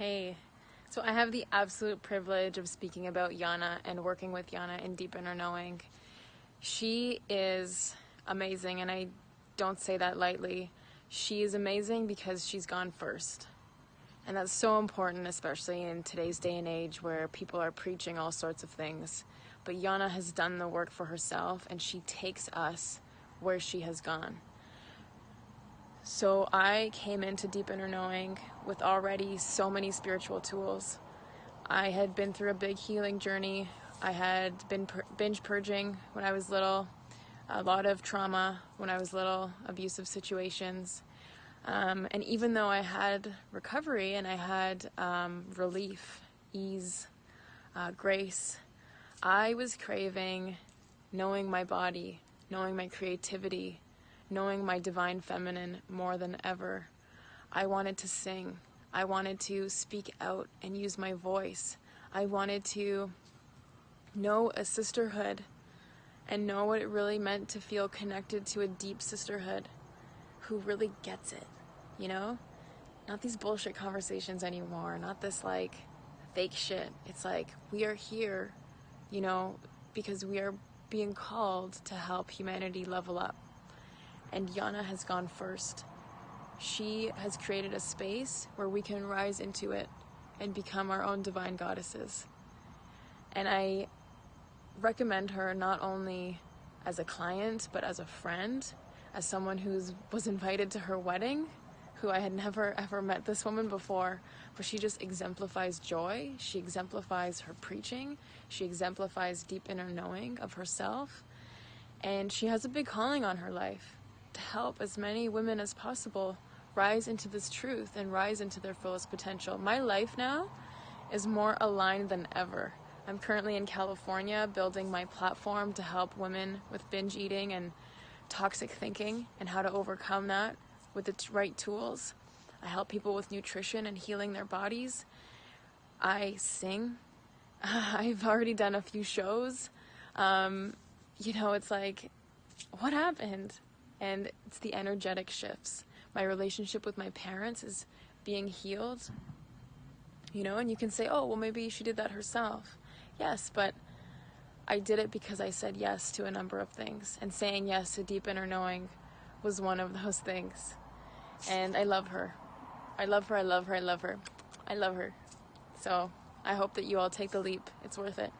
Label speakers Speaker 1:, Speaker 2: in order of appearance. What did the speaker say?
Speaker 1: Hey, so I have the absolute privilege of speaking about Yana and working with Yana in Deep Inner Knowing. She is amazing, and I don't say that lightly. She is amazing because she's gone first. And that's so important, especially in today's day and age where people are preaching all sorts of things. But Yana has done the work for herself, and she takes us where she has gone. So I came into Deep Inner Knowing with already so many spiritual tools. I had been through a big healing journey. I had been binge purging when I was little, a lot of trauma when I was little, abusive situations. Um, and even though I had recovery and I had um, relief, ease, uh, grace, I was craving knowing my body, knowing my creativity, knowing my divine feminine more than ever. I wanted to sing. I wanted to speak out and use my voice. I wanted to know a sisterhood and know what it really meant to feel connected to a deep sisterhood who really gets it, you know? Not these bullshit conversations anymore, not this like fake shit. It's like we are here, you know, because we are being called to help humanity level up and Yana has gone first. She has created a space where we can rise into it and become our own divine goddesses. And I recommend her not only as a client, but as a friend, as someone who was invited to her wedding, who I had never ever met this woman before, but she just exemplifies joy. She exemplifies her preaching. She exemplifies deep inner knowing of herself. And she has a big calling on her life to help as many women as possible rise into this truth and rise into their fullest potential. My life now is more aligned than ever. I'm currently in California building my platform to help women with binge eating and toxic thinking and how to overcome that with the right tools. I help people with nutrition and healing their bodies. I sing. I've already done a few shows. Um, you know, it's like, what happened? And it's the energetic shifts. My relationship with my parents is being healed. You know, and you can say, oh, well, maybe she did that herself. Yes, but I did it because I said yes to a number of things, and saying yes to deep inner knowing was one of those things. And I love her. I love her, I love her, I love her. I love her. So I hope that you all take the leap. It's worth it.